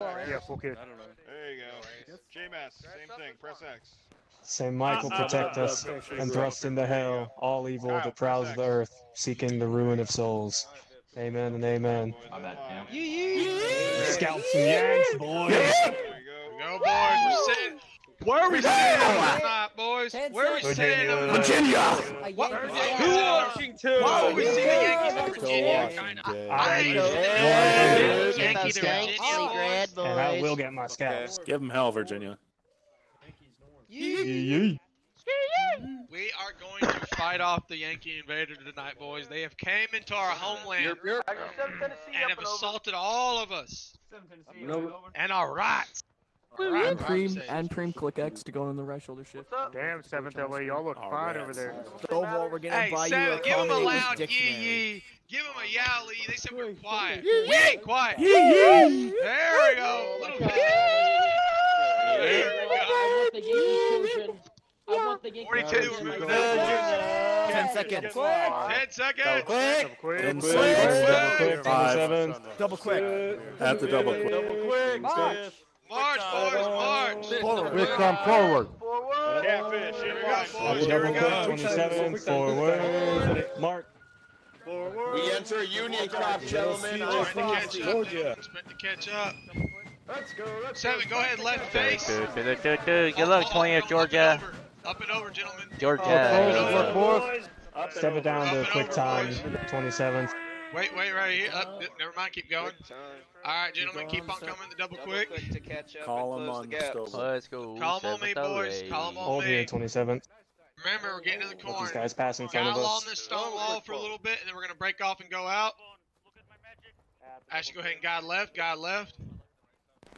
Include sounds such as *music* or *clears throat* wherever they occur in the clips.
Yeah, full kit. I don't know. There you go. JMass, same thing. Press X. Saint Michael ah, protect ah, ah, us and thrust into hell all evil that prowls the earth, seeking the ruin of souls. Amen and amen. My bad, Scalps and yanks, boys. There you go. Go, boys. We're sitting. Where are we sitting tonight, boys? Where are we sitting? Virginia. What? Who Washington. Why would we see the Yankees in Virginia? I ain't Boys. Yankee to Stanky Virginia, grad boys. And I will get my scalps. Give them hell, Virginia. Yee-yee. We are going to fight off the Yankee invader tonight, boys. They have came into our homeland and have assaulted all of us and our rights. And Preem and Preem click X to go in the right shoulder shift. Damn, 7th LA, y'all look All fine right. over there. Stovall, we're gonna Hey, buy you a give him a loud yee dictionary. yee. Give him a yow Lee. They said we're quiet. We ain't quiet. There we go. Little bit. There we go. I want the Yankee 42, version. that? Ten seconds. Ten seconds. Quick. Quick. Ten quick. Double quick, Five. 27. Double quick. At the double quick. Uh, march. March, boys, march. Forward. come forward. Catfish. Here we go, Double boys. Here we go. 27. Forward. Mark. We enter Union Crop, gentlemen. Sprint to catch up. Sprint to catch up. Seven, go ahead, left face. Good luck, 20th Georgia. Up and over, gentlemen. Georgia. Step it down to quick time. 27. Wait, wait, right here. Up. Never mind, keep going. All right, gentlemen, keep on coming. The double quick. to catch up Call them on the stove. Let's go. Call 'em on me, seventh boys. Call Call 'em on Hold me. here, 27. Remember, we're getting to the Let these corner. guys pass in front Got of along us. this stone wall for a little bit, and then we're gonna break off and go out. Actually, go ahead and guide left. Guide left.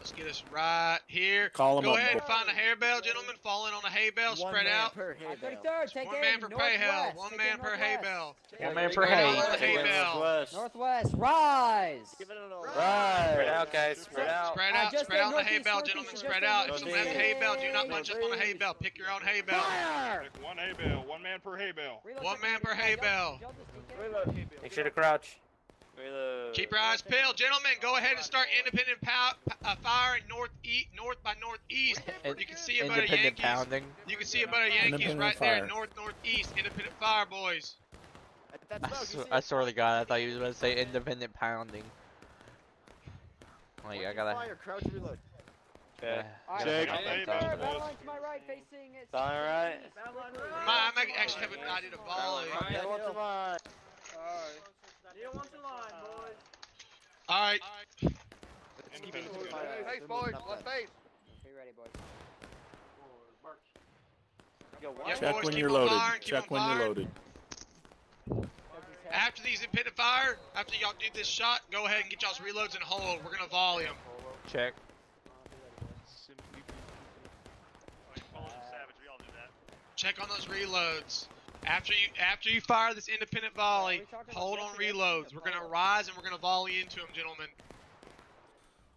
Let's get us right here. Call 'em Go ahead and find a hay bale, gentlemen. Fall in on a hay bale. Spread out. Thirty-third, take One man per pay hell. Northwest, One man per hay bale. One man per hay. On the hay bale. Northwest, rise. Spread out, guys. Spread out. Spread out. Spread out on the hay bale, gentlemen. Spread out. If northeast. someone has a hay bale, do not bunch up on a hay bale. Pick your own hay bale. Fire. Pick One hay bale. One man per hay bale. Reload One second. man per hay bale. Y'all just take it. Make sure to crouch. Keep your eyes peeled, gentlemen. Go ahead and start independent pow- uh, firing north east, north by northeast. You can see about a Independent Yankees. pounding. You can see about a Yankees Independent right there, north northeast. Independent fire, boys. I, sw- I swear to God, I thought you was going to say independent pounding. Like, I gotta. Crouch, reload. Okay. gotta Check. figure Hey, that out. man. Battle line to my right, facing it. Alright. My, I might actually have an idea to volley. All right. Face, boys. Left face. Be ready, boys. Yeah, Check boys, when you're loaded. firing, Check on when you're loaded. After these independent fire, after y'all do this shot, go ahead and get y'all's reloads and hold. We're gonna volley them. Check. Check on those reloads. After you after you fire this independent volley, hold on reloads. We're gonna rise and we're gonna volley into them, gentlemen.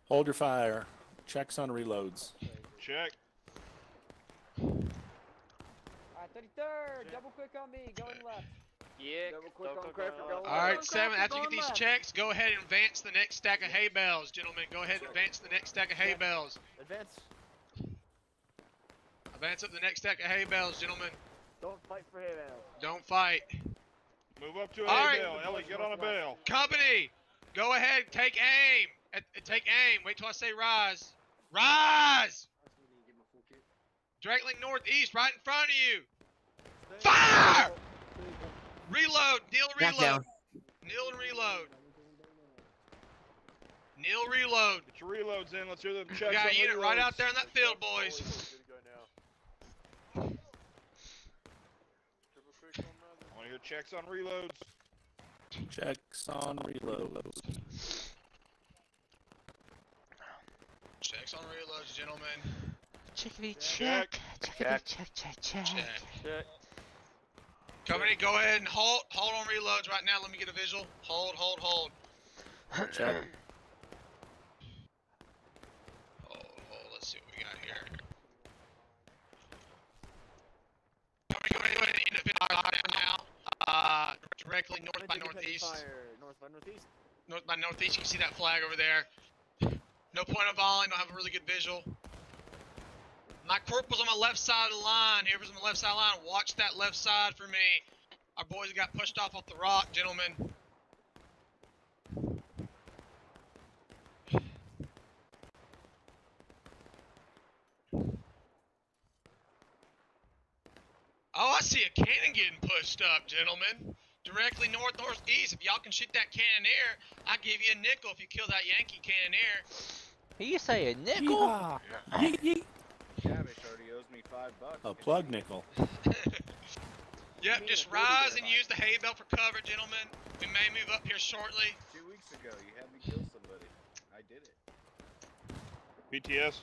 Hold your fire. Checks on reloads. Check. Alright, 33rd, double quick on me, going left. Yeah. Double quick on Cracker. All right, seven. After you get these checks, go ahead and advance the next stack of hay bales, gentlemen. Go ahead and advance the next stack of hay bales. Advance. Advance up the next stack of hay bales, gentlemen. Don't fight for hay bales. Don't fight. Move up to a All hay right. bale. Ellie, get on a bale. Company, go ahead, take aim. Uh, Take aim. Wait till I say rise. Rise. Directly northeast, right in front of you. Fire! Reload. Kneel reload. down. Kneel and reload. Kneel reload. Get your reloads in. Let's hear the We checks. got on a unit right out there in that field, boys. I want checks on reloads. Checks on reloads. Checks on reloads, gentlemen. Chickadee Check. check. Chickadee check, check, check. Check. Check. Company, go ahead and hold hold on reloads right now. Let me get a visual. Hold, hold, hold. Check. *clears throat* Hold, hold. Let's see what we got here. Company, go ahead and independent fire now. Uh, directly north by northeast. North by northeast. North by northeast. You can see that flag over there. No point of volleying. Don't have a really good visual. My corporal's on my left side of the line. Whoever's on the left side of the line, watch that left side for me. Our boys got pushed off off the rock, gentlemen. Oh, I see a cannon getting pushed up, gentlemen. Directly north northeast. If y'all can shoot that cannoneer, I give you a nickel if you kill that Yankee cannoneer. You say a nickel? Yeet, yeet. Cavish already owes me five bucks. A plug nickel. *laughs* Yep, just rise and use the hay bale for cover, gentlemen. We may move up here shortly. Two weeks ago, you had me kill somebody. I did it. BTS.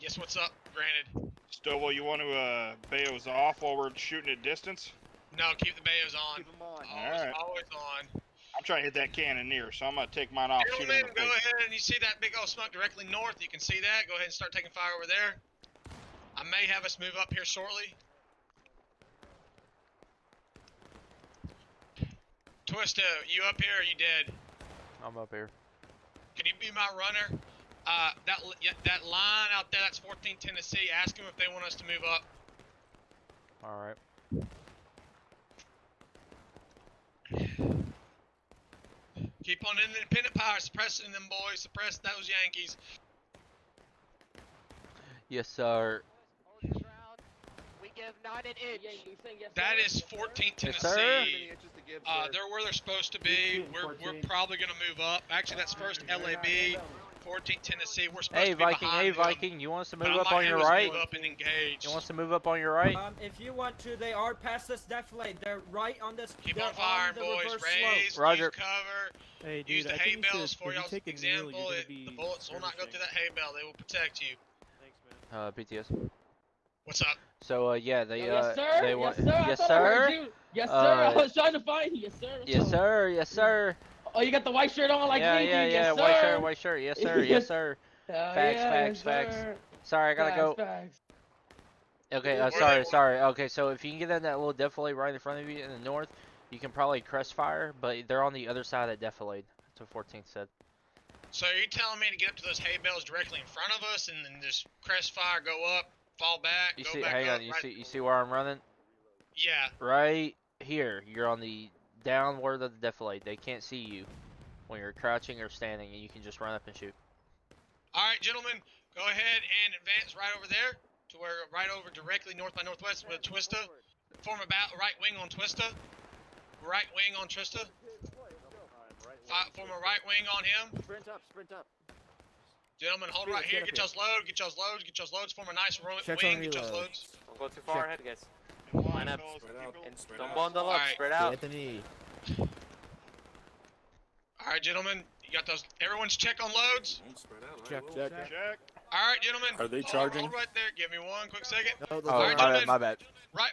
Yes, what's up? Granted. Stovall, you want to uh, Bayos off while we're shooting at distance? No, keep the bayos on. Keep 'em on. Always, Alright. always on. I'm trying to hit that cannoneer, so I'm gonna take mine off. Shoot him Gentlemen, go face. ahead and you see that big old smoke directly north. You can see that. Go ahead and start taking fire over there. I may have us move up here shortly. Twista, you up here? Or you dead? I'm up here. Can you be my runner? Uh, that yeah, that line out there, that's 14 Tennessee. Ask them if they want us to move up. All right. Keep on independent power, suppressing them boys, suppress those Yankees. Yes, sir. We give not an inch. That is 14 Yes, Tennessee. sir. How many inches to give, Uh, sir? they're where they're supposed to be. We're, we're probably gonna move up. Actually, that's first LAB, 14 Tennessee. We're supposed Hey, to be Viking. behind Hey, them, Viking. You want us to move up on your right? Move up and engage. You want us to move up on your right? Um, if you want to, they are past us definitely. They're right on this. Keep they're on firing, the boys. Raise, slope. Roger. use cover. Hey, use dude, the I hay think bales for if you y'all's take example. you're It, the bullets will not go through that hay bale. They will protect you. Thanks, man. Uh, BTS. What's up? So, uh, yeah, they, Yo, uh, yes, sir. they want. yes, sir. Yes, thought I sir. Yes, sir. Uh, I was trying to find you. Yes, sir. Yes, sir. Yes, sir. Oh, you got the white shirt on like yeah, me, yeah, dude. yeah. Yes, White shirt, white shirt. Yes, sir. *laughs* Yes, sir. Hell Facts, yeah, facts, yes, facts. sir. Sorry, I gotta Facts, go. facts. Okay, uh, sorry, sorry. Okay, so if you can get in that little defilade right in front of you in the north, you can probably crest fire, but they're on the other side of that defilade. That's what 14th said. So are you telling me to get up to those hay bales directly in front of us and then just crest fire, go up, fall back, You go see, back hang up? on, you right? see, you see where I'm running? Yeah. Right here. You're on the downward of the defilade. They can't see you when you're crouching or standing, and you can just run up and shoot. All right, gentlemen, go ahead and advance right over there to where right over directly north by northwest with Twista. Form about right wing on Twista. Right wing on Twista. Fi- Form a right wing on him. Sprint up, sprint up. Gentlemen, hold right here. Get y'all's load. Get y'all's loads. Get y'all's loads. Form a nice ro- Check wing. Get y'all's loads. Don't go too far ahead, guys. Line up. Don't bundle up. Alright. Spread out. Anthony. All right, gentlemen. You got those. Everyone's check on loads. Check, check. Check. All right, gentlemen. Are they hold- charging? Hold right there. Give me one quick second. No, Oh, All are- right, my bad, my bad. Right,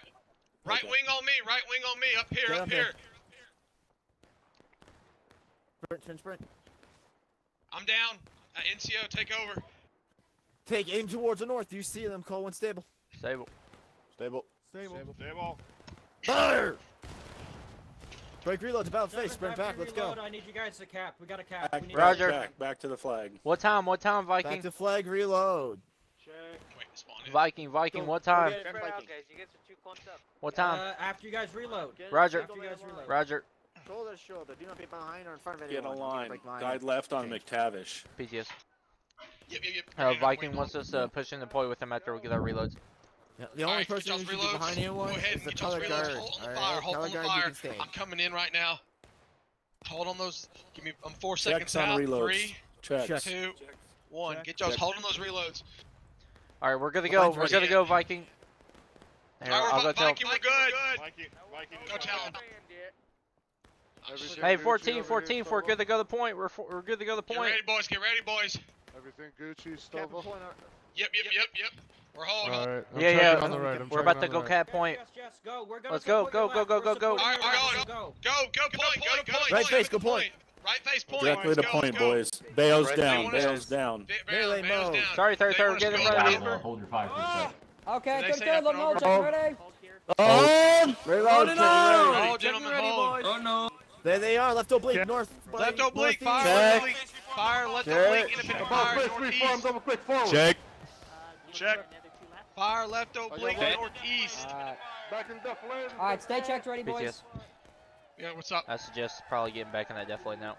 right Okay. wing on me. Right wing on me. Up here. Get up up here. here. Sprint, sprint, sprint. I'm down. Uh, NCO, take over. Take aim towards the north. You see them. Call one stable. Stable. Stable. Stable. Fire! Break reload to battle face. Sprint back. Let's go. I need you guys to cap. We got a cap. Back, We need Roger. Back, back to the flag. What time? What time, Viking? Back to flag. Reload. Wait, spawn in. Viking, Viking. What time? Spread out, guys. You guys are up. What time? Uh, after you guys reload. Roger. After you guys reload. Roger. Shoulder shoulder. Do not be behind or in front of Get a line. Guide left on McTavish. PTS. Yep, yep, yep. Uh, Bring it up, Viking wants us to push in the deploy with him after we get our reloads. Yeah, the only Alright, get person y'all's who should be reloads. behind anyone Go ahead is and the color guard. Hold on the Alright, fire. Hold color on the you fire. can stay. I'm coming in right now. Hold on those. Give me. I'm four Checks seconds on out. reloads. Three, Checks. Check. two, one. Check. Get y'all's Check. holding those reloads. All right, we're gonna go. We're gonna go, Viking. Here, All right, I'll we're go tell. Viking, we're good. Viking, Viking Go tell him. Hey, 14, 14, we're good to go to the point. We're we're good to go to the Get point. ready, boys. Get ready, boys. Everything Gucci, Cap point uh, Yep, yep, yep, yep. We're holding. Alright. Yeah, yeah. We're about to go cap point. Yes, yes, go. We're Let's go, support go, your go, left. go, We're go, go. supporting Alright, your alright, left. Go. Go, go, point, go, go, point. Right face, go, go point. Right face, point. Directly to go, point, go. boys. Bales Right down. there. Bales down. Ba- Barrel, Melee mode. Sorry, sorry, They sorry, want us get in front of deeper. me. Hold your fire for a second. Okay, They good, say good. Let and them all over. jump ready. Oh! On! Reload, Loading check on! All gentlemen, hold. Oh no. There they are. Left oblique. Check. North. Left oblique, northeast. fire. Check. Check. Fire left Check. oblique, independent fire northeast. Check. Check. Fire left oblique northeast. back in deflo Alright, stay checked ready, PTS. Yeah, what's up? I suggest probably getting back in that deflate now.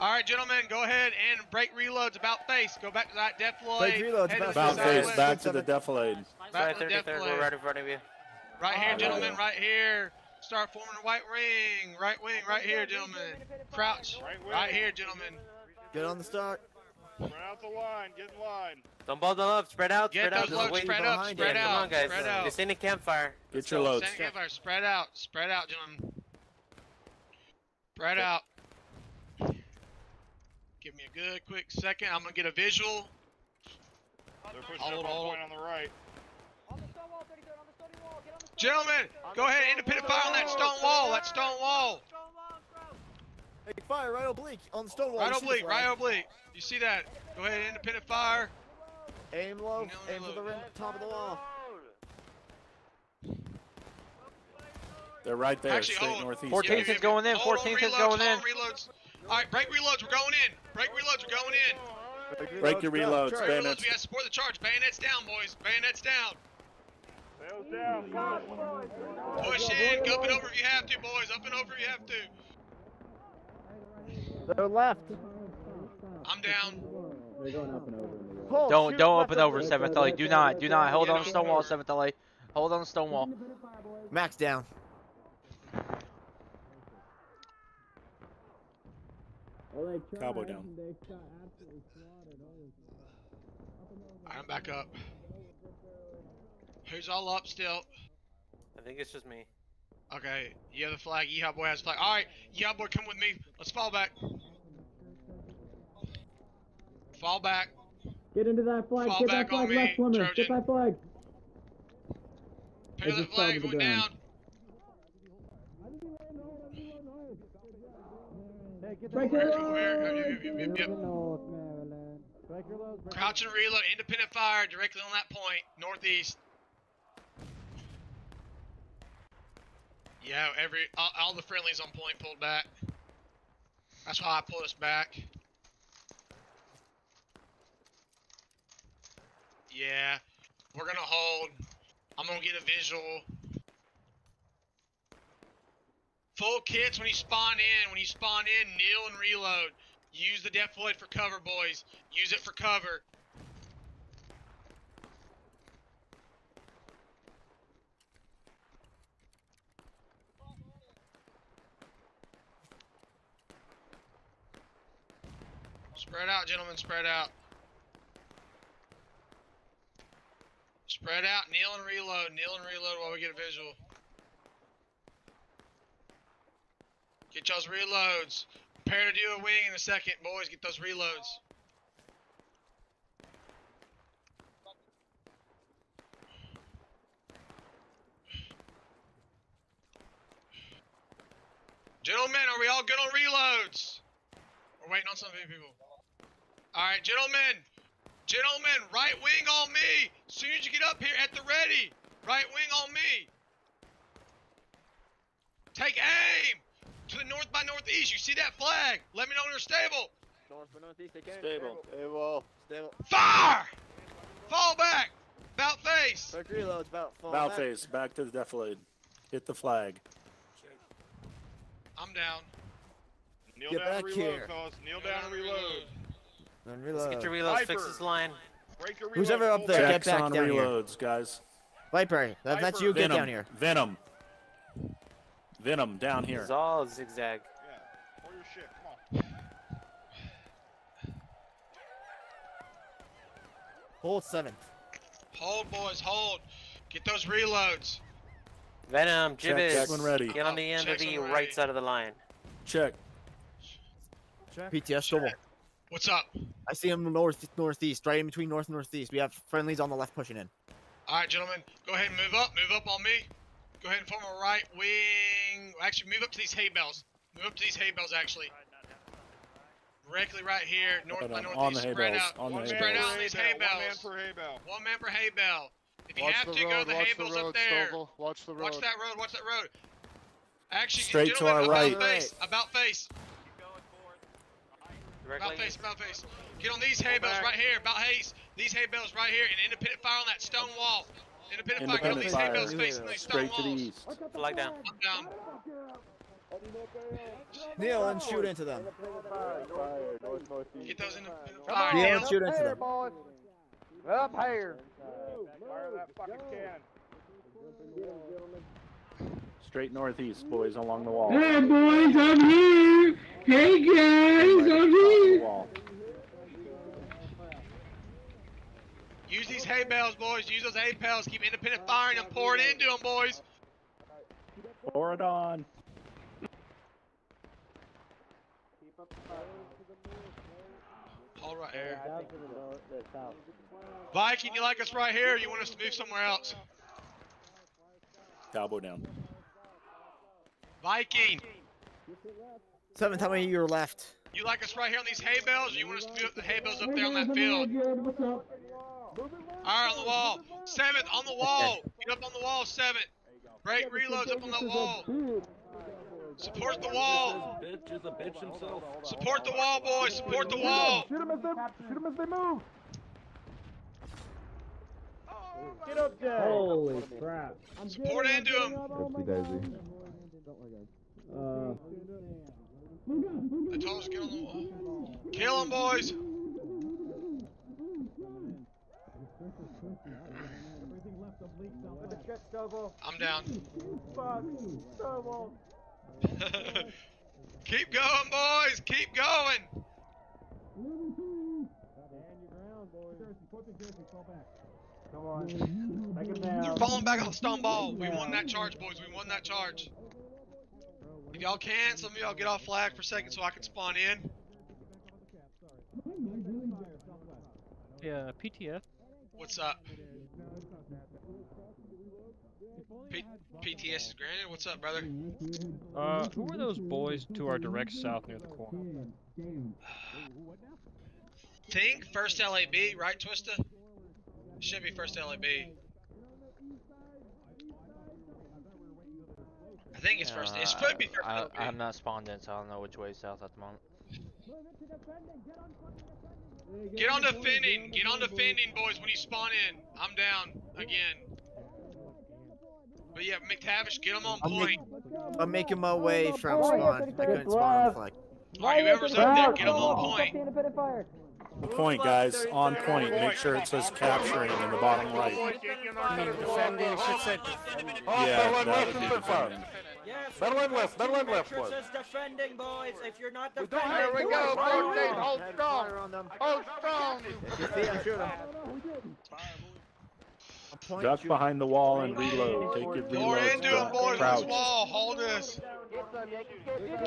All right, gentlemen, go ahead and break reloads about face. Go back to that deflate. Break reloads head to about the About face. face, southwest. back to the defilade. Back to the 33rd, defilade. we're right in front of you. Right here, gentlemen, right here. Start forming a white ring. Right wing, right here, gentlemen. Crouch. Right. Right here, gentlemen. Get on the start. Run out the line. Get in line. Don't ball the up, spread out, Get spread out. those loads wait. spread up, spread you. Come out, on, guys. spread out. This ain't a campfire. Get your loads. Campfire, spread out, spread out, gentlemen. Spread out. Give me a good, quick second. I'm gonna get a visual. They're pushing Hold, up our hold. point on the right. Gentlemen, go ahead, independent fire on that stone wall, that stone wall. Hey, fire right oblique on the stone wall. Right You see the oblique, right oblique. You see that? Go ahead, independent fire. Aim low. No, Aim no, for the rim, top of the wall. They're right there, Actually, straight hold northeast. 14th Yeah, is yeah, yeah. going in, Hold on 14th is reloads, going in. reloads. All right, break reloads. We're going in. Break reloads. We're going in. Break your reloads, Charge. Break bayonets. We got to support the charge. Bayonets down, boys. Bayonets down. Sails down. Push in. Up and over if you have to, boys. Up and over if you have to. They're left. I'm down. Pull, Don't shoot don't open over oblique. seventh LA. Do not do not hold Yeah, on to don't stone open wall over. seventh LA. Hold on to stone wall. Max down. Cowboy down. I'm back up. Who's all up still? I think it's just me. Okay, you have the flag. Yeehaw boy has the flag. Alright, Yeehaw boy, come with me. Let's fall back. Fall back. Get into that flag. Fall get back that on flag me, left, swimmer. Get that flag. Pick up the flag. Going down. Break your loads. Crouch and reload. Independent fire directly on that point. Northeast. Yeah, every all, all the friendlies on point pulled back. That's why I pulled us back. Yeah, we're gonna hold. I'm gonna get a visual. Full kits when you spawn in. When you spawn in, kneel and reload. Use the deploy for cover, boys. Use it for cover. Spread out, gentlemen. Spread out. Spread out. Kneel and reload. Kneel and reload while we get a visual. Get y'all's reloads. Prepare to do a wing in a second, boys. Get those reloads. Gentlemen, are we all good on reloads? We're waiting on some people. Alright, gentlemen. Gentlemen, right wing on me. As soon as you get up here at the ready. Right wing on me. Take aim. To the north by northeast. You see that flag? Let me know when they're stable. North by northeast again. Stable. Stable. Stable. Fire! Fall back. About face. Break reloads. About fall About back. face, back to the defilade. Hit the flag. I'm down. Kneel Get down and back reload, here. fellas. Kneel down and reload. Then Let's get your reloads, fix Viper. this line. Break your reload. Who's ever up there? back. Get Checks back on down here. reloads, guys. Viper. That, that's you. Viper. Get Venom. down here. Venom. Venom down here. It's all zigzag. Yeah. Pull your shit. Come on. Hold seventh. Hold, boys. Hold. Get those reloads. Venom, Check, Jibbis. check when ready. Get on the end of the right ready. side of the line. Check. PTS. Stable. What's up? I see him north northeast, right in between north and northeast. We have friendlies on the left pushing in. All right, gentlemen. Go ahead and move up. Move up on me. Go ahead and form a right wing. Actually, move up to these hay bales. Move up to these hay bales, actually. Directly right here, north by on, northeast. on the hay spread bales, out. on the One hay spread per out bales. on these hay hay bale, One man bales. per hay bale. One man per hay bale. If you Watch have to, go road, to the watch hay the bales road, up there. Stovall. Watch the road. Watch that road. Watch that road. Actually, Straight to gentlemen, our about right. face. About face. About Directly. face, about face. Get on these hay bales right here, about haze. These hay bales right here, and independent fire on that stone wall. Independent, fire, get on Independent these hay bales fire. facing these stone Straight to the east. Flag down. I'm down. Kneel and shoot into them. Get those independent fire. Kneel Neil. and shoot into them. Up here. Fire that fucking can. Straight northeast, boys, along the wall. Hey boys, I'm here. Hey guys, I'm here. Wall. Use these hay bales, boys. Use those hay bales. Keep independent firing and pour it into them, boys. Pour it on. All right here. Viking, you like us right here? Or you want us to move somewhere else? Cowboy down. Viking, Seventh, how many you are left? You like us right here on these hay bales, or you want us to move the hay bales up there on that field? All right, on the wall. Seventh, on the wall. Get up on the wall, seventh. Break reloads up on that wall. Support the wall. Bitch is a bitch himself. Support the wall, boys. Support the wall. Shoot 'em as they, shoot 'em as they move. Get up there. Holy crap. Support into him. Uh, I told us to get on the wall. Kill him, boys. I'm down. *laughs* Keep going, boys. Keep going. They're falling back on the stone ball. We won that charge, boys. We won that charge. If y'all can, some of y'all get off flag for a second so I can spawn in. Yeah, PTF. What's up? P- PTS is granted. What's up, brother? Uh, who are those boys to our direct south near the corner? *sighs* Think first LAB, right, Twista? Should be first LAB. Think it's first. It should be first I, LAB. I'm not spawned in, so I don't know which way is south at the moment. Get on defending. Get on defending, boys. When you spawn in, I'm down again. But yeah, McTavish, get him on I'm, make, point. I'm making my way from spawn. I couldn't spawn on the flag. Alright, whoever's up there, get them on point. On point, guys. On point. Make sure it says capturing in the bottom right. Defending should. Yeah, that would be defending. Better one left, better one left, boys. defending, boys. If you're not There defending, we go, rotate, hold hold strong. Hold strong. If you see 'em, shoot 'em. I'm pointing, Duck behind the wall and reload. Take your Pour reloads. into them, Duck. boys. This Crouch. wall. Hold this.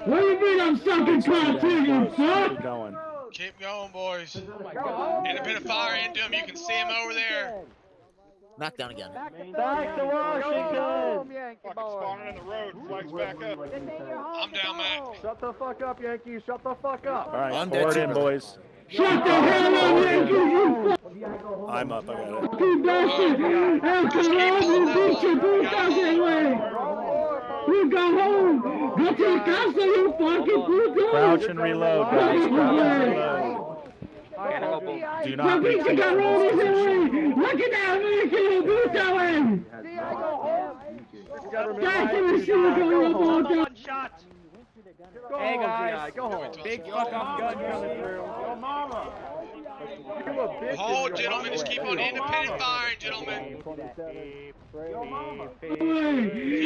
What do you mean I'm sucking cock to you, Keep going. Keep going, boys. Independent fire into them. You can see them over there. Knock down again. Back to Washington. Fucking spawning in the road. Flags back up. I'm down, Mac. Shut the fuck up, Yankees. Shut the fuck up. All right, I'm pour dead it in, boys. Shut the hell up, Yankees, you I'm up. I got it. fucking bastard. After all you beat your boot fucking way. You go home. Go to the casa, you fucking boot Crouch and reload, guys. Crouch and reload. Do not Look retreat. at that Look at that American boot going. Back to the shoe going up all day. Hey guys, go home. big fuck up gun coming through. Yo, mama. Hold, gentlemen. Just keep on independent firing, gentlemen. Keep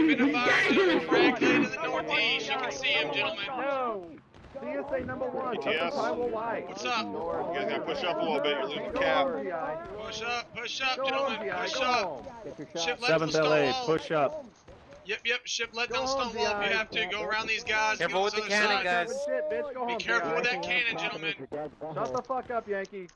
independent firing, gentlemen. Frag clear to the northeast. You can see him, gentlemen. No. CSA number one. ETS. What's up? You guys gotta push up a little bit. You're losing cap. Push up, push up, gentlemen. Push up. Ship Seventh the stone LA, push up. Yep, yep. Ship let down stone wall you have to. Go around these guys. Careful with the cannon, side. guys. Be careful with that cannon, gentlemen. Shut the fuck up, Yankee.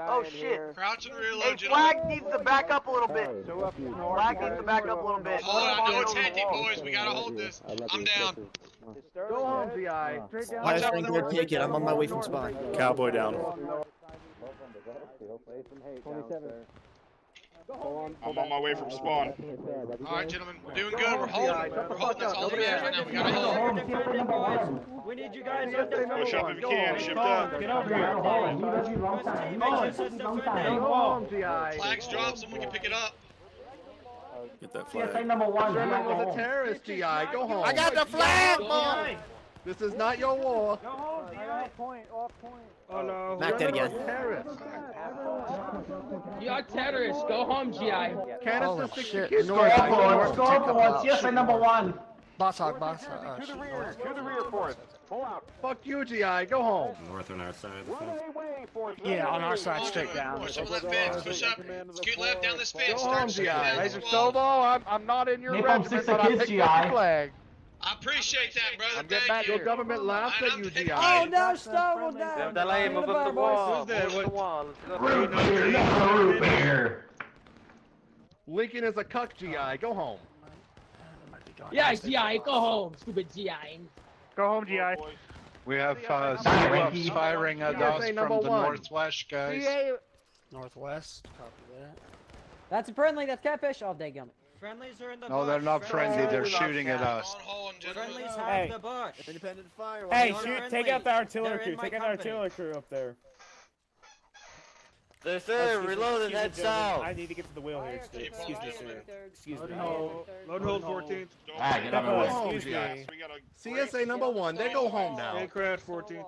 Oh shit. Crouch and reload, gentlemen. needs to back up a little bit. Flag needs to back up a little bit. Hold on, I know it's hectic, boys. We gotta hold this. I'm down. Go home, GI. Straight down. Watch Guys, out for the take it. I'm on my way from spawn. Cowboy down. I'm on my way from spawn. All right, gentlemen, we're doing good. We're holding. We're holding. That's all that matters right now. We gotta hold. We need you guys Push up if you can. Shift up. Get over here. Hold. Flags drop, someone can pick it up. Get that CSA number one. Sherman was a terrorist, GI. Go home. I got the flag, mom. This is not your war. No, GI point off point. Oh no. Mac dead again. Terrorist. You're terrorists. Go home, GI. Canister Oh, sticks shit. to kids. North, Go I- for north, it. Go take for up, it. uh, CSA number one. Boss hog, boss. Uh, uh, shoot, north. To the rear for it. Pull out. Fuck you, GI. Go home. North on our side. Yeah, on our side, straight down. Push up that fence. Push up. Scoot left down this fence. Go Start home, GI. down Laser this. Stovall, I'm, I'm not in your Napalm regiment, but I against picked up GI. the flag. I appreciate that, brother. I'm getting Thank back. you. Your government laughs at you, GI. Oh, no, Stovall, down. Delay, move up the wall. Who's that? Move the wall. Root beer, yeah, root beer. Lincoln is a cuck, GI. Go home. Yeah, GI. Go home, stupid GI. Go home, GI. We have uh, Sorry, Cyclops firing at us from the one. northwest, guys. Northwest. Copy that. That's a friendly. That's catfish. Oh, they gun. Friendlies are in the No, they're not friendly. They're shooting at us. On hold, gentlemen. Friendlies Hey. the bush. Independent fire. Hey, They're shoot, take out the artillery crew. in my Take out the artillery crew up there. Sir, Excuse me, excuse me, gentlemen. I need to get to the wheel here. Excuse, Keep excuse me, sir. Excuse me. Load hold 14th. Ah, get out Go of the way. Excuse me. CSA number one. They go home now. Aircraft 14th.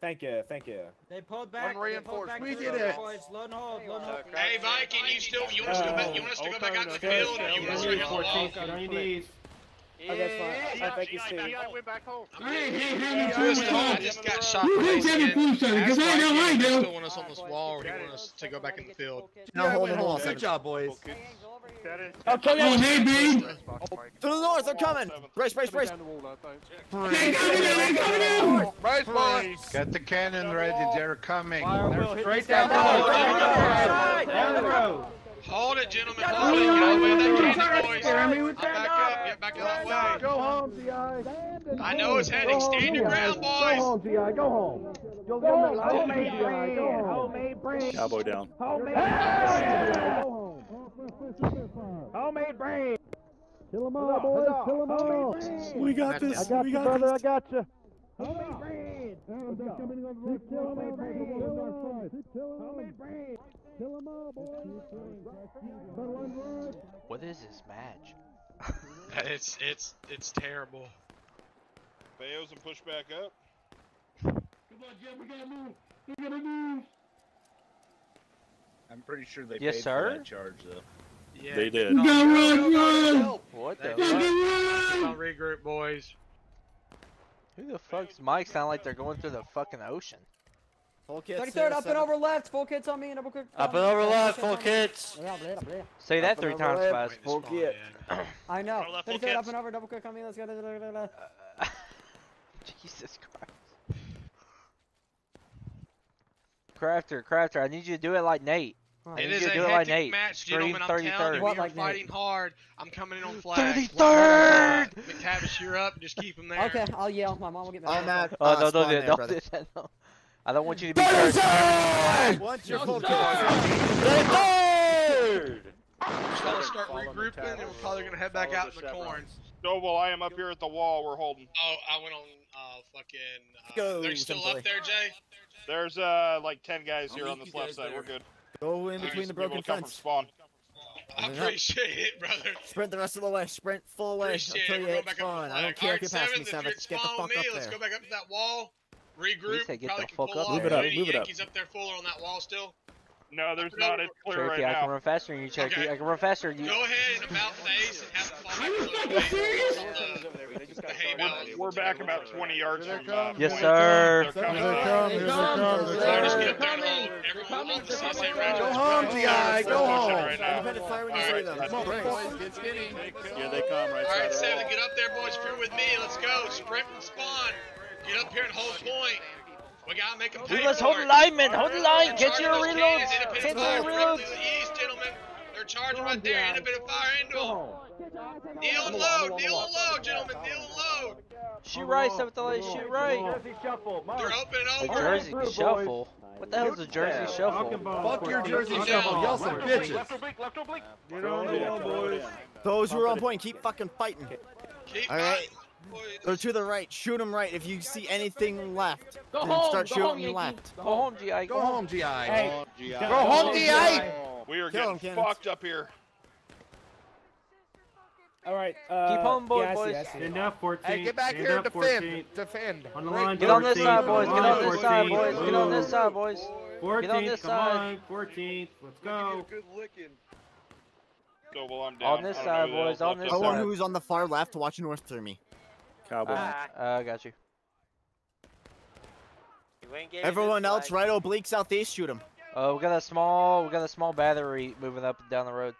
Thank you, thank you. They pulled back. One they pulled reinforcement. We to did it. Boys, load hold, load hold. Hey, Viking, you still you want us to go back? You want us to go back out in the field, or you want us to go on the wall? Oh, that's fine. I thank you, Steve. went back home. Hey, hey, hey, Twisted, I just got shot. You in the can't face tell me again. food service, 'cause Ask I know Viking I if he do. still us on this wall, or he want us to go back in the field. No, hold on, hold on. Good job, boys. Oh, kill Oh, hey, babe. To the north, they're coming. Brace, brace, brace. They coming in, they coming in. Brace, boys. Get the cannon ready. They're coming. They're straight Down down the the road, road. down the road. Hold it, gentlemen. Hold it. Get out of the way of that cannon, boys. I'm back up. Get back out of the way. Go home, GI. I know it's heading. Stand your ground, boys. Go home, GI. Go home. You'll get the Homemade GI. bread. Go home. Homemade bread. Cowboy down. Homemade bread. Kill 'em all, boys. Kill 'em all. We got this. I got we you, brother. I got you. Homemade bread. Homemade bread. Homemade bread. Kill 'em all, boys. What is this match? *laughs* It's it's it's terrible. Bayos and push back up. Come on, Jeff. We gotta move. We gotta move. I'm pretty sure they Yes, paid sir? for that charge, though. Yeah. They did. We gotta run, run. What the They- fuck? Come on, regroup, boys. Who the fuck's Mike sound like they're going through the fucking ocean? Full kits. 33rd, up and over left. Full kits on me. And double quick. Up and over left, full kits. Say that three times over fast. Wait, this spawn, man. I know. Roll left, full 33rd, up and over. Double quick on me. Let's go. blah. Jesus Christ. Crafter, Crafter, I need you to do it like Nate. I It need is you a to do it like hectic Nate. match, Scream gentlemen. I'm telling you, 33rd. What, we are like Nate? fighting hard. I'm coming in on flag. 33rd! McTavish, you're up. Just keep him there. Okay, I'll yell. My mom will get mad. On that. Oh, uh, no, don't do it. Don't do that. No. I don't want you to be hurt. Once you're full Third. Just gonna start regrouping, and we're probably gonna head back out in the corn. Noble, I am up here at the wall. We're holding. Oh, I went on uh fucking. Uh, Go, they're still up there, Jay. There's uh like ten guys here on this left side. We're good. Go in Alright, between the People broken come from fence. spawn. I appreciate it, brother. Sprint the rest of the way. Sprint full way Appreciate until it. you We're hit spawn. I don't flag. care if you Alright, pass me, seventh, if you're Savage. Get the fuck with me, up let's there. go back up to that wall. Regroup. said get Probably the fuck up there. Move it up, Any move it up. Yankees up there fuller on that wall still? No, there's not. It's clear right Cherokee, I can now. run faster than you, Cherokee. Okay. I can run faster than you. Go ahead and about face and have the Are you fucking serious? We're, we're back about 20 yards from. Uh, Yes, sir. Here they come. Here they come. Here they So just come. get up there and hold. Everyone hold the CSA Go regiments. home, GI. Go home. Right now. Independent fire when you see them. Come on, boys. Get skinny. Here they come, right All right, seven, get up there, boys. If you're with me, let's go. Sprint and spawn. Get up here and hold point. We gotta make them pay let's hold the line, man. Hold the line. Get your those reloads. cannons. Independent Get your directly reloads. to the east, gentlemen. They're charging right there. Independent fire into them. Kneel low, kneel low, gentlemen, kneel low. Shoot right, seventh LA, shoot right. They're opening A over. Jersey shuffle. What the hell is a Jersey shuffle? Fuck your jersey Keep shuffle. down. Y'all some bitches. Get on the wall, boys. Those who are on point, keep fucking fighting. Keep All right. boys. Go to the right. Shoot them right. If you see anything left, Go then home, start go shooting home, Yankee. left. Go home, GI. Go home, GI. Hey, Go home, GI. We are Kill getting Cannon. fucked up here. All right. Uh, Keep on board, yeah, I see, boys. I see. Stand up, 14. Hey, get back Stand here and defend. 14. Defend. On the line, Get on this 14. side, boys. Come Get on this side, 14. boys. Get on this side, boys. 14th, Get on this come side. on, 14th. Let's go. So, well, I'm down. On this I don't side, know who the boys, hell's on left this up Someone side. who's on the far left, watch north through me. Cowboy. Uh, I got you. Everyone else, right oblique southeast, shoot him. Uh, we got a small, we got a small battery moving up and down the road.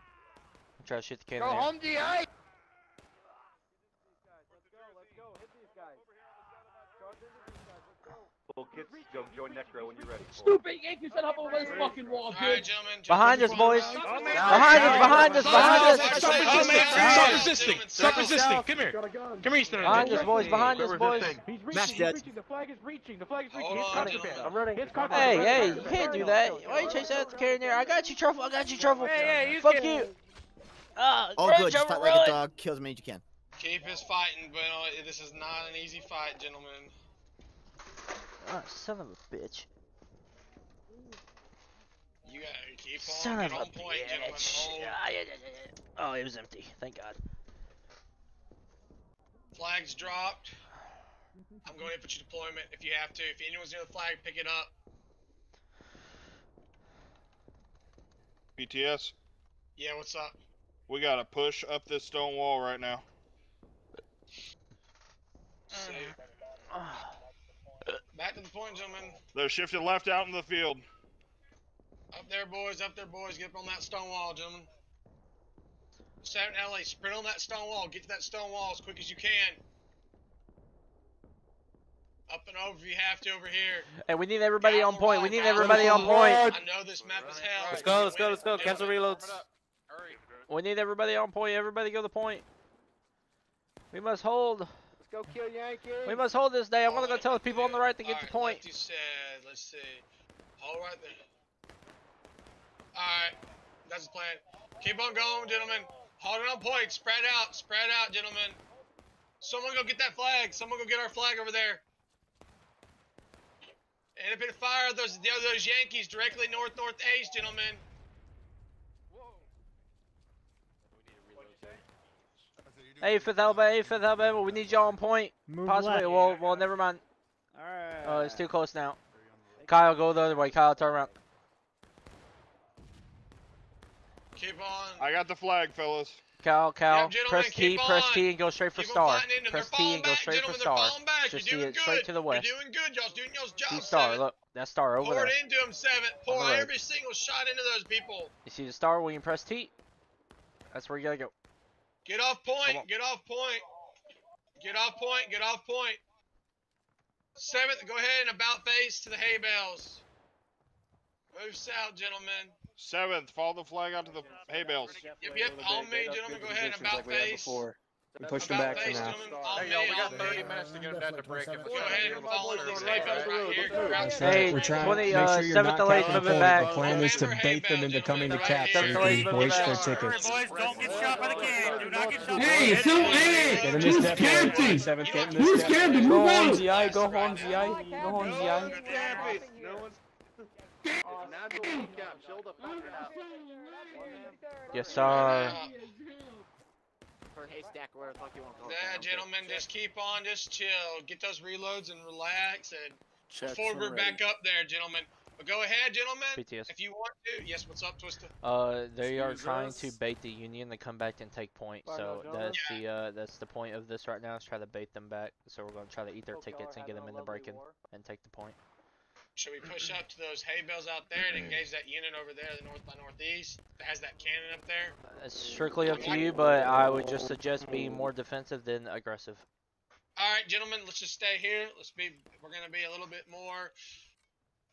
Try to shoot the cannon. Go there. home, GI. Stupid Yankee set up over this fucking wall, All right, kid. gentlemen. Behind us, boys. Behind us, behind us, behind us. Stop resisting. Stop resisting. Stop resisting. Come here. Come here, Eastern. Behind us, boys. Behind us, boys. He's reaching. He's reaching. The flag is reaching. The flag is reaching. Hold His contraband. I'm running. His contraband. Hey, hey, you can't do that. Why you chase after carrying there? I got you, truffle. I got you, truffle. Hey, hey, you Fuck you. All good. Just fight like a dog. Kill as many as you can. Keep us fighting, but uh, this is not an easy fight, gentlemen. Ah, son of a bitch. You gotta keep on, Son get of a point, bitch. Oh, it was empty. Thank God. Flags dropped. I'm going in for deployment if you have to. If anyone's near the flag, pick it up. PTS. Yeah, what's up? We gotta push up this stone wall right now. See. Ah. Back to the point, gentlemen. They're shifted left out in the field. Up there, boys. Up there, boys. Get up on that stone wall, gentlemen. Seven LA, sprint on that stone wall. Get to that stone wall as quick as you can. Up and over if you have to over here. Hey, we need everybody on point. We need Down everybody on point. I know this map is hell. Let's go, let's go, let's go. Cancel reloads. We need everybody on point. Everybody go to the point. We must hold. Let's go kill Yankee. We must hold this day. I want to go tell the people on the right to get Alright, to point. Like you said, let's see. Hold right there. Alright, that's the plan. Keep on going, gentlemen. Hold it on point. Spread out. Spread out, gentlemen. Someone go get that flag. Someone go get our flag over there. And if it fire those those Yankees directly north northeast, gentlemen. Hey, Fifth Alabama. Hey, Fifth Alabama. We need y'all on point. Move Possibly. Well, well, never mind. Alright. Oh, it's too close now. Kyle, go the other way. Kyle, turn around. Keep on. I got the flag, fellas. Cal, Cal, Yeah, press T, press on. T, and go straight for Keep star. fighting in them. Press They're T and go back, straight for gentlemen. They're star. falling back. Just You're see doing it good. straight to the west. You're doing good. Y'all's doing y'all's job. See star. Seven. Look, that star over Pour there. it into them, seven. Pour On every single shot into those people. You see the star when you press T? That's where you gotta go. Get off point. Get off point. Get off point. Get off point. Seventh, go ahead and about face to the hay bales. Move south, gentlemen. Seventh, follow the flag out to the hay bales. If Yep, yep. On me, gentlemen. Go ahead and about face. We pushed him back for now. Hey, me, yo, we on got me. 30 minutes to get them down to break. If Go ahead and fall into these hay Right bales out the right road, here. let's go. Grab That's some right. Hey, We're trying 20, to make uh, sure you're not LA 's catching moving point. back. The plan is to bait them into coming to gentlemen, cap right so you can LA 's hoist their tickets. Boys, don't get shot by the can. Do not get shot. Hey, so, hey, Get in who's depth captain? Seventh, get Who's depth captain? Go Move home. GI. Go home, GI. Go home, GI. No one's. Now go peek out. Chill the fuck out. Yes, sir. For haystack, where the fuck you want to go. Nah, gentlemen, just keep on, just chill. Get those reloads and relax. And Checks before we're already. back up there, gentlemen. But go ahead, gentlemen. BTS. If you want to. Yes, what's up, Twista? Uh, they are trying to bait the Union to come back and take point. So that's the uh, that's the point of this right now is try to bait them back. So we're gonna try to eat their tickets and get them in the break-in and take the point. Should we push up to those hay bales out there and engage that unit over there, the north by northeast, that has that cannon up there? It's strictly up to you, but I would just suggest being more defensive than aggressive. All right, gentlemen, let's just stay here. Let's be. We're gonna be a little bit more.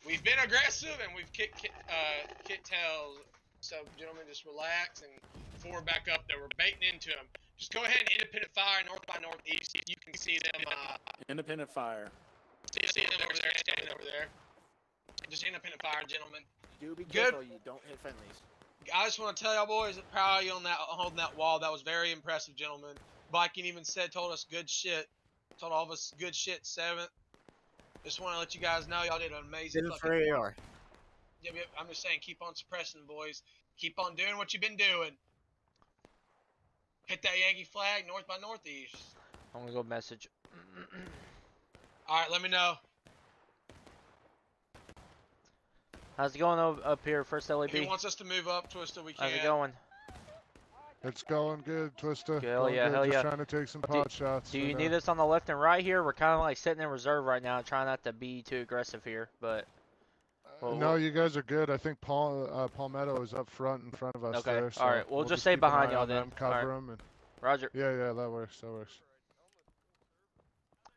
We've been aggressive and we've kicked, ki- uh, kicked tails So, gentlemen, just relax and forward back up there. We're baiting into them. Just go ahead and independent fire north by northeast. You can see them. Uh, Independent fire. see, see them over there, standing over there. Just independent fire, gentlemen. Do be Good. careful you don't hit friendlies. I just want to tell y'all boys, proud of you on that holding that wall. That was very impressive, gentlemen. Viking even said, told us good shit. Told all of us good shit. Seventh. Just want to let you guys know y'all did an amazing. Did fucking for AR. Yep, yep. I'm just saying, keep on suppressing, boys. Keep on doing what you've been doing. Hit that Yankee flag, north by northeast. I'm gonna go message. *clears throat* All right, let me know. How's it going up here, first If he wants us to move up, Twista, we can. How's it going? It's going good, Twista. Hell Going yeah, good. hell Just yeah. trying to take some Do- pot shots. Do you and, need uh, us on the left and right here? We're kind of like sitting in reserve right now, trying not to be too aggressive here, but. well, no, you guys are good. I think Paul uh, Palmetto is up front in front of us Okay, there. So alright, we'll just stay behind y'all then. them, Cover Alright. them. And, Roger. yeah, yeah, that works. That works.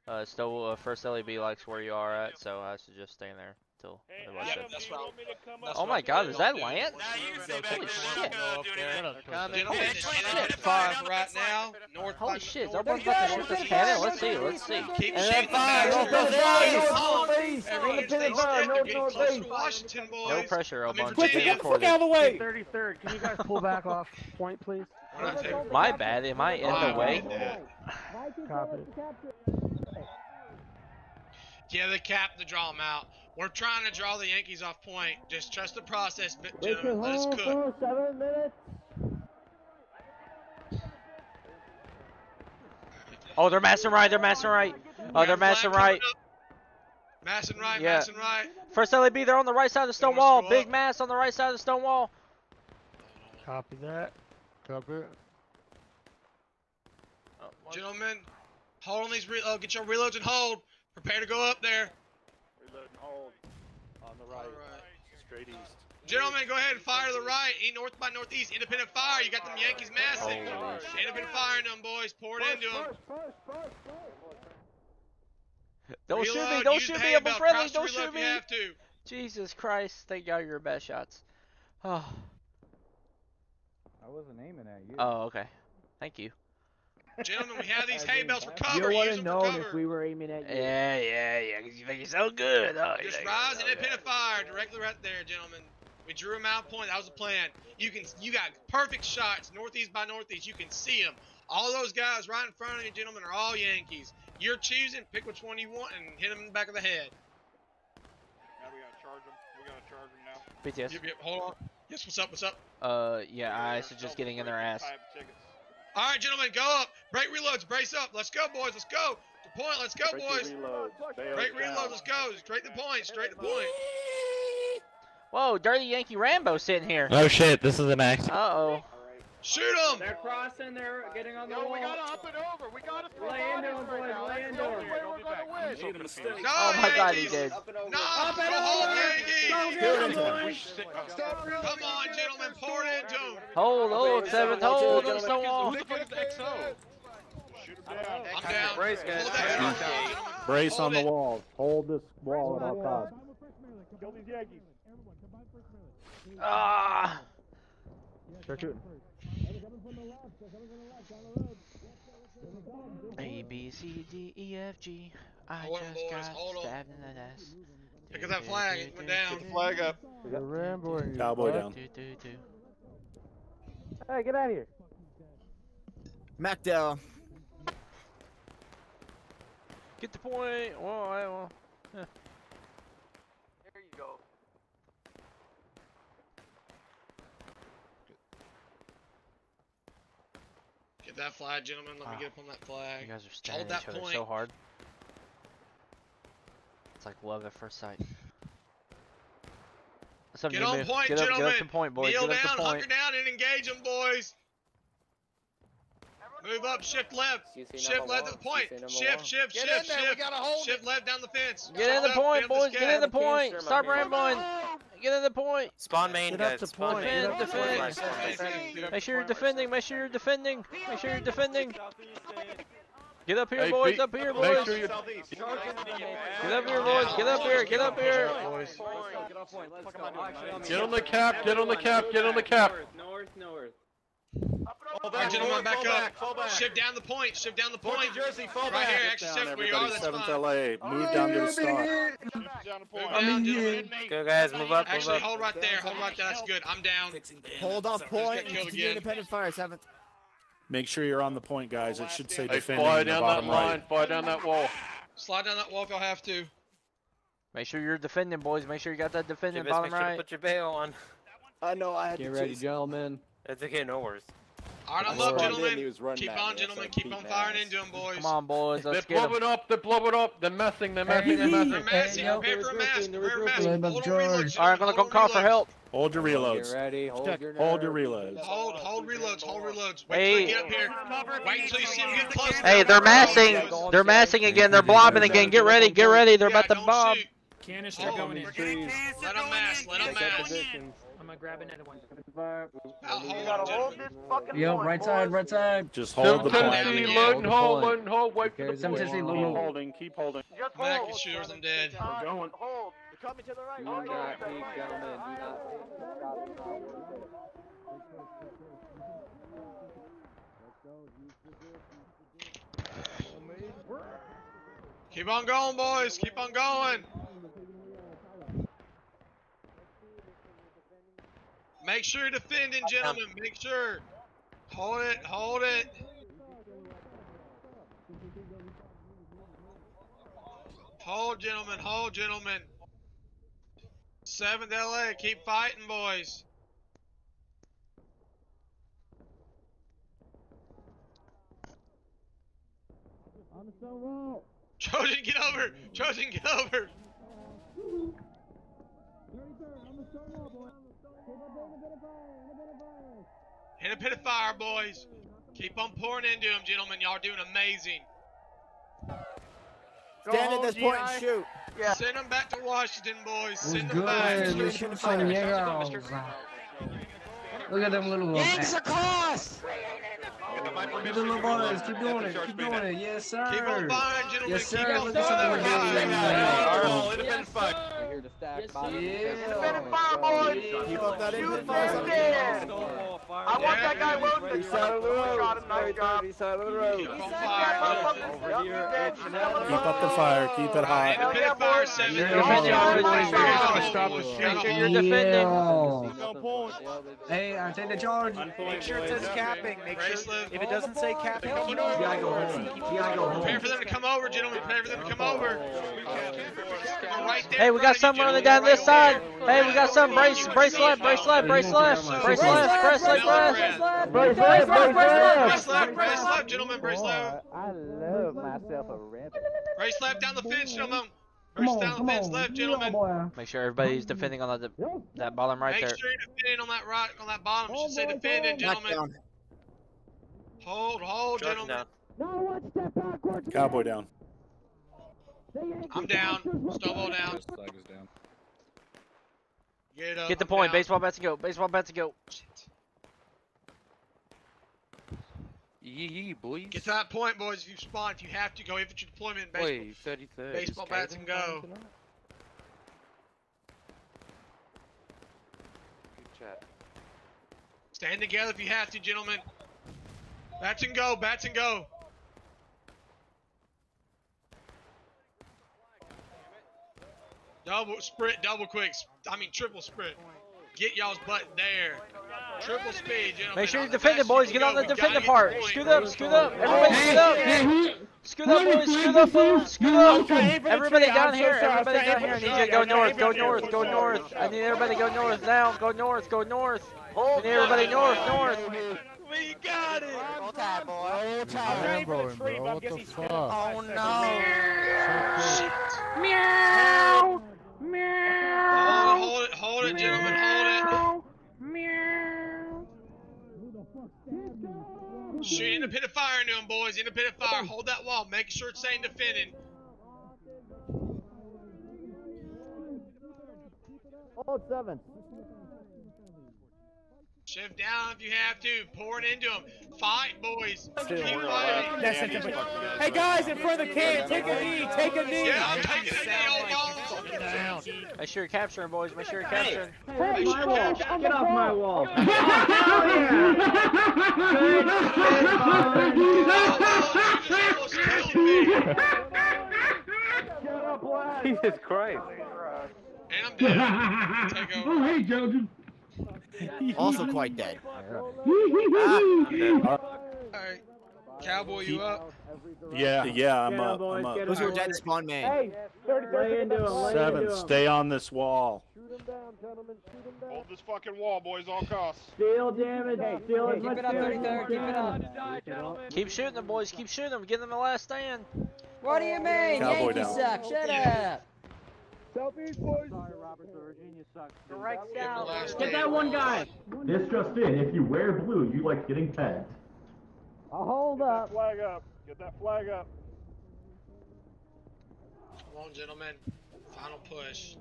Uh, still, uh, first LAB likes where you are at, so I suggest staying there till. otherwise Yep, it- that's what Oh my God, is that Lance? Holy shit! Gentlemen, it's independent fire right now. North Holy shit! Is north. everyone about to shoot this cannon? Let's see. Let's see. Keep And then fire. bastard. Go, go, fire. Northeast. Independent fire, north, getting closer northeast. Washington, boys. No pressure, I'm in Obama. Virginia. Being Get the fuck out of the way. 33rd. Can you guys pull back off point, please? My bad. Am I in the way? Copy. Yeah, the cap to draw them out. We're trying to draw the Yankees off point. Just trust the process, but gentlemen, let us cook. seven minutes. Oh, they're massing right. They're massing right. Oh, they're massing right. Massing right, Yeah. massing right. First LAB, they're on the right side of the stone wall. Big up. mass on the right side of the stone wall. Copy that. Copy. It. Gentlemen, hold on these. Re- uh, get your reloads and hold. Prepare to go up there. Reload and hold. On the right. Alright. Straight east. Gentlemen, go ahead and fire to the right. E north by northeast. Independent fire. You got them Yankees massing. Holy shit. Independent firing them, boys. Pour it into them. Don't shoot me. Don't use shoot me. I'm handbell. friendly. Crouch Don't shoot me. you have to. Jesus Christ. Thank God you're your best shots. Oh. *sighs* I wasn't aiming at you. Oh, okay. Thank you. Gentlemen, we have these *laughs* hay bales for You cover. would Use have them known if we were aiming at you. Yeah, yeah, yeah. 'cause you think you're so good. Oh, you Just think rise you're so independent good. fire directly right there, gentlemen. We drew them out point. That was the plan. You can, you got perfect shots northeast by northeast. You can see them. All those guys right in front of you, gentlemen, are all Yankees. You're choosing. Pick which one you want and hit them in the back of the head. Now we gotta charge them. We gotta charge them now. BTS. Yep, yep. Hold on. Yes, what's up? What's up? Uh, yeah, I suggest getting in their ass. Type tickets. All right, gentlemen, go up. Break reloads. Brace up. Let's go, boys. Let's go. To point. Let's go, boys. Break reloads. Let's go. Straight the point. Straight the point. Whoa, Dirty Yankee Rambo sitting here. Oh shit, this is an act. Uh oh. Shoot them. They're crossing. They're getting on the wall. we gotta up and over. We gotta throw Lay bodies into 'em, right boys, now. lay That's into the only 'em. way we're gonna win. Made a mistake. No, Oh my God, he Yankees. did. No, Up and go hold over. Yankees. Go get 'em, boys. Stop real Come on, gentlemen. Pour it into them. Hold, hold, seventh, hold, on the stone wall. Shoot them down. I'm down. Brace, guys. Hold that shot. Brace Hold on the wall. Hold this wall at all costs. Kill these Yankees. Ah. Start shooting. A B C D E F G. I Hold just boys, got hold on. stabbed in the ass. Look at that flag. It went down. Flag up. We're ramboing you. Cowboy down. Do, do, do. Hey, get out of here. Mac down. Get the point. Well, I well. There Get that flag, gentlemen. Let me Ah. get up on that flag. You guys are staring at that each other point. so hard. It's like love at first sight. What's up, Get on move? point, get up, gentlemen. Get up to point, boys. Kneel get up down, to hunker down, and engage them, boys. Move up, shift left. Shift left to the point. Shift, shift, Get shift. We shift. gotta hold Shift left down the fence. Get in the point, boys. Get in the point. Stop rambling. Get in the point. Spawn main, Get guys. to Spawn point. main. Get up to Defend, point. defend. Make sure you're defending. Make sure you're defending. Make sure you're defending. Get up here, Hey, boys. Pete, Up here, make boys. sure you- Get up here, boys. Get up here. Get up here. Get on the cap, get on the cap, get on the cap. North, north. All right, gentlemen, back up. Shift down the point. Shift down the point. Jersey, fall right here, extra Down, shift where you are. everybody. That's Seventh fine. LA. Move down to the start. Move down, gentlemen. Go guys, move up, move Actually, up. hold right there. Hold right there. That's good. I'm down. Hold off point Let's and get killed again. independent fire, seventh. Make sure you're on the point, guys. It should say Hey, defending fly in the down that line, right. fly down that wall. Slide down that wall if y'all have to. Make sure you're defending, boys. Make sure you got that defending Jibis, bottom make sure to right. put your bail on. I know I had Get to ready, choose. gentlemen. It's okay, no worries. All right, I'm I up, spawned in, gentlemen. he was running Keep on, gentlemen. Keep on firing into them, boys. Come on, boys. They're Let's get 'em. blowing up, they're blowing up, they're messing, they're messing, they're messing. They're messing. massing. Prepare for a mass. Prepare for a mass. Hold on, reload. All right, I'm gonna go call for help. Hold your reloads. Get ready. Hold your Hold your reloads. Hold, hold reloads, hold reloads. Wait Hey. till you get up here. Wait until you see him get close. Hey, they're massing. They're massing again. They're blobbing again. Get ready. Get ready. They're about to bob. Canister going in. Let them mass. Let them mass. I'm gonna grab another one. I'll hold, gentlemen. Yo, right side, right side. Just hold the Seven point. Tennessee, again. load and Hold the hold, load and hold, wait for the point. Tennessee, Keep load and hold. holding, keep holding. I'm acting sure I'm dead. We're going. Hold. You're coming to the right. Do Hold not on. peek, gentlemen. Do not peek. Keep on going, boys. Keep on going. Make sure you're defending, gentlemen. Make sure. Hold it. Hold it. Hold, gentlemen. Hold, gentlemen. Seventh LA. Keep fighting, boys. Trojan, get over! Trojan, get over! In a pit of fire, boys. Keep on pouring into them, gentlemen. Y'all doing amazing. Stand at this point and shoot. Send them back to Washington, boys. Send them Good. back. Let's shoot some Jaegers. Look at them little ones. across! Look at the little boys. Keep doing it. Keep doing it. Yes, sir. Keep on firing, gentlemen. Yes, Keep sir. on Look at some firing. little Independent fire. We're here to stack bottom. Yeah. Independent fire, boys. Keep up that independent fire. I want that guy loaded. East side of the road. Right there, east side of the road. Keep on firing. Over here. Keep up the fire. Keep it hot. Independent fire, seven. You're defending. Everybody's Fire. Stop Boys. Make sure you're defending. Hey, I take the charge. Make sure it says capping. Make sure if it doesn't say capping, come You gotta go home. You gotta go Prepare for them to come over, gentlemen. Prepare for them to come over. Go right there Hey, we got of you, some running gentlemen. down this side. Hey, we got some. Brace, brace left, brace left, brace left, brace left, brace left, brace left. Brace left, brace Brace left, brace left, gentlemen. Brace left. I love myself a rabbit. Brace left down the fence, gentlemen. Come Brace on, down the fence on. left, gentlemen. boy. Make sure everybody's defending on that that bottom right Make there. sure you're defending on that right, on that bottom. Should say defending, gentlemen. Knockdown. Hold, hold, gentlemen. No one step backwards. Cowboy down. I'm down. Stovall down. Get up. Get the I'm point. down. Baseball bats to go. Baseball bats to go. Yee boys. Get to that point, boys. If you spawn, if you have to, go infantry deployment. Baseball, Wait, 33rd. baseball bats and go. tonight? Good chat. Stand together if you have to, gentlemen. Bats and go. Bats and go. Double sprint, double quick. I mean triple sprint. Get y'all's butt there. Triple speed, gentlemen. Make sure you defend it, boys. Get on the We defender part. the. Scoot up, scoot up. Everybody scoot up. Scoot up, boys. Scoot up, boys. Scoot up. Everybody down here. Everybody down here. I need you to go north. Go north. Go north. I need everybody to go north now. Go north. Go north. I need everybody north. North. We got it. Roll tide, boy. Roll I'm tide. going, bro. What the fuck? Oh no. Hold it, hold it, hold it, gentlemen. Hold it. Shoot in the pit of fire into them, boys. In the pit of fire. Hold that wall. Make sure it's saying defending. Hold seven. Shift down if you have to. Pour it into them. Fight, boys. Keep fighting. alive. That's it. Hey guys, in front of the can, take a knee, take a knee. Yeah, I'm taking a knee, old dog. Make sure you're capturing, boys. Make sure you're capturing. Hey, my wall. Get off my wall. Jesus Christ. And I'm dead. Take over. Oh, hey, Jojen. Also quite dead. *laughs* Ah. Alright. Cowboy, you up? Yeah, yeah, I'm up. I'm up. Who's your dead spawn man? Lay into him. Lay Seven, stay on this wall. Hold this fucking wall, boys, all costs. Steal damage. Steal as much Keep it up, damage 33rd. Keep it up. Keep shooting them, boys. Keep shooting them. Give them the last stand. What do you mean? Cowboy Yankee down. suck. Shut up. Southeast boys. Direct Give the south. last Get that one guy. This just in, if you wear blue, you like getting pegged. I'll hold up. Flag up. Get that flag up. Come on, gentlemen. Final push.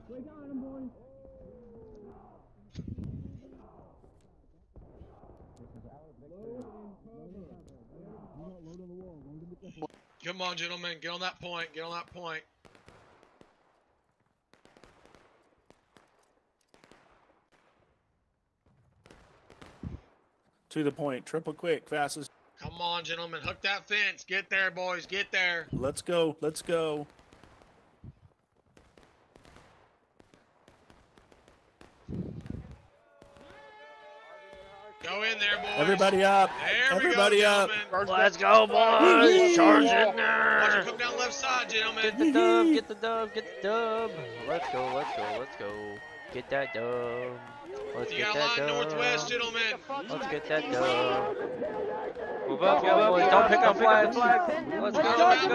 Come on, gentlemen. Get on that point. Get on that point. To the point. Triple quick, fastest. Come on, gentlemen. Hook that fence. Get there, boys. Get there. Let's go. Let's go. Go in there, boys. Everybody up. There Everybody go, up. gentlemen. Let's go, boys. Charge in there. Watch it there. come down left side, gentlemen. Get the dub. Get the dub. Get the dub. Let's go. Let's go. Let's go. Get that dub. Let's You get got that line northwest, gentlemen. Let's get that dub. Move up, move up, boys. Don't pick up flags. Let's go. Let's go.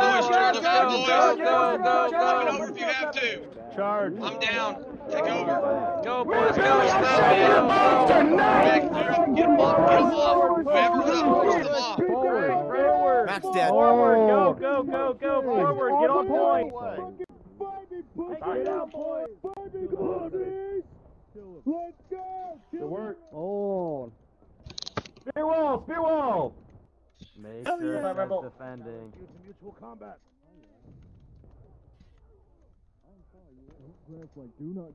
Let's go. Go. Go. Go. Coming Go. over if you have to. Charge. I'm down. Take over. Go, boys. Go. Back clear up. Get them off. Get them off. Whoever's up, push them off. Max dead. Forward. Go, go, go, go. Forward. Get on point. Get out, boys. Let's go. Good work. Oh. Spear wall. Spear wall. Make Hell sure yeah. it's defending. Mutual combat.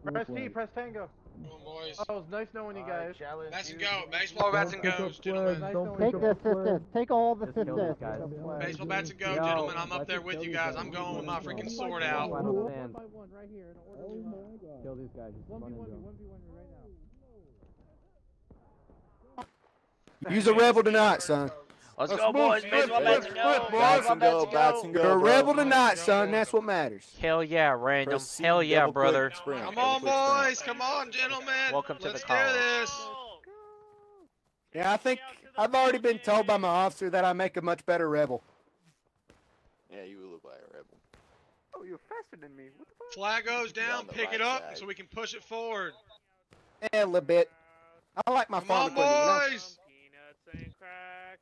Press T, press Tango. Come on, boys. Oh, it's nice knowing you guys. Bats and go. Baseball bats and goes, gentlemen. Take the sisters. Take all the sisters. Baseball bats and go, gentlemen. I'm up there with you guys. I'm going with my freaking sword out. Final stand. Kill these guys. Use a rebel tonight, son. Let's Let's go, move, boys. split, Baseball split, bats and split, go. boys. Bats Baseball and go, bats bats and and go. go. You're a bro. rebel tonight, son. That's what matters. Hell yeah, random. Press C, Hell yeah, brother. sprint, Come on, boys. Come on, gentlemen. Welcome to Let's do call. this. Yeah, I think I've already been told by my officer that I make a much better rebel. Yeah, you look like a rebel. Oh, you're faster than me. What the fuck? Flag goes down. on the Pick it up side. so we can push it forward. fuck? Yeah, a little bit. I like my Come farm on, equipment.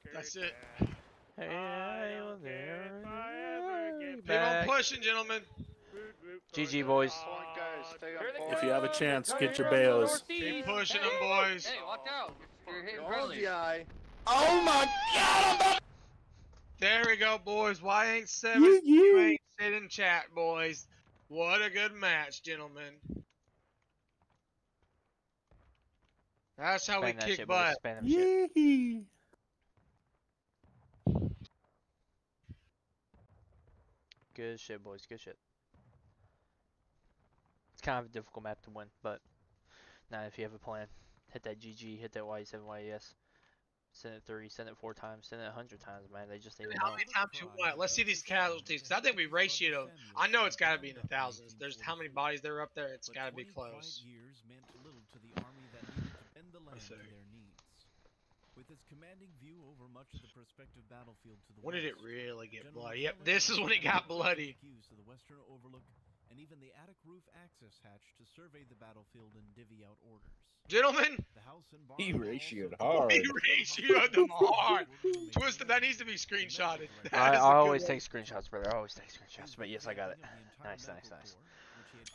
You know? boys. That's it. Hey, I was there. Keep on pushing, gentlemen. GG, boys. If you have a chance, get your bales. Keep pushing them, boys. Hey, watch out. You're hitting Oh, Oh my god! There we go, boys. Why ain't seven? You ain't sitting chat, boys. What a good match, gentlemen. That's how we that kick shit, boys. butt. Bang that shit. Yee. Good shit, boys. Good shit. It's kind of a difficult map to win, but now if you have a plan, hit that GG, hit that Y7YES, send it three, send it four times, send it a hundred times, man. They just need to How many times you want? Let's see these casualties, because I think we ratioed them. I know it's got to be in the thousands. There's how many bodies there are up there? It's got to be close. Let's see. With its commanding view over much of the prospective battlefield to the When did it really get General bloody? Yep, this is when it got ordered bloody. keys to the western overlook and even the attic roof access hatch to survey the battlefield and divvy out orders. Gentlemen, The house and barn He ratioed hard. we ratioed them hard. Twista, that needs to be screenshotted. That I, is a I good always take screenshots, brother. I always take screenshots. But yes, I got it. Nice, nice, nice.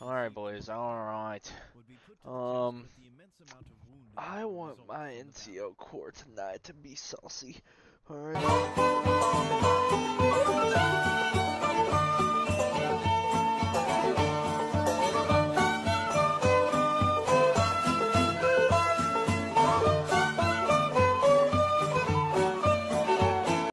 Alright, boys. Alright. Um, I want my NCO corps tonight to be saucy. Alright.